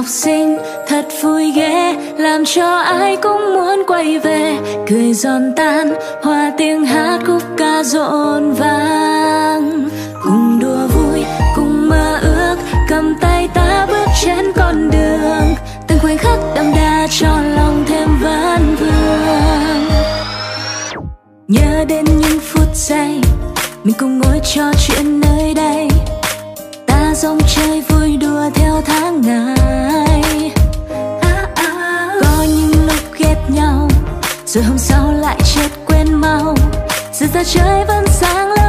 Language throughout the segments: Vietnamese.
học sinh thật vui ghê, làm cho ai cũng muốn quay về. Cười giòn tan, hòa tiếng hát khúc ca rộn vang. Cùng đùa vui, cùng mơ ước, cầm tay ta bước trên con đường. Từng khoảnh khắc đậm đà cho lòng thêm vấn vương. Nhớ đến những phút giây, mình cùng ngồi trò chuyện nơi đây. Rồi hôm sau lại chết quên mau. Giờ ra trời vẫn sáng lên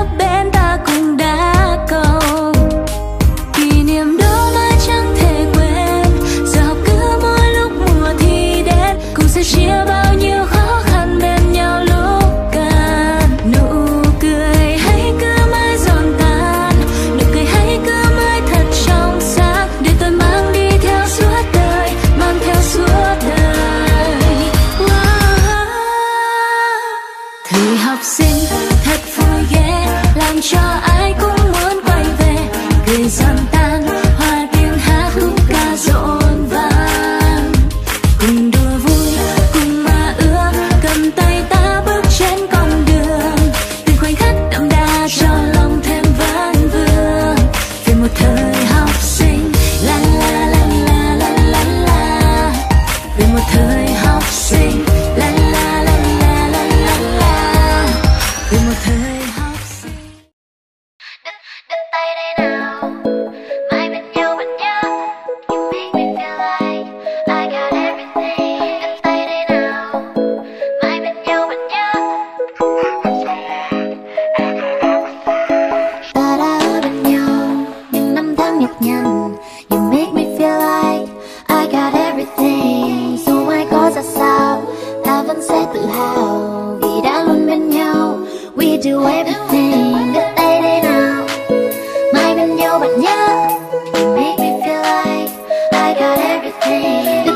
sinh. Thật vui ghê làm cho ai cũng muốn quay về. Cười giòn tan, hòa tiếng hát khúc ca rộn vang. Cùng đùa vui, cùng mơ ước, cầm tay do everything Good day day nào. Mai bên nhau bạn nhớ, Make me feel like I got everything.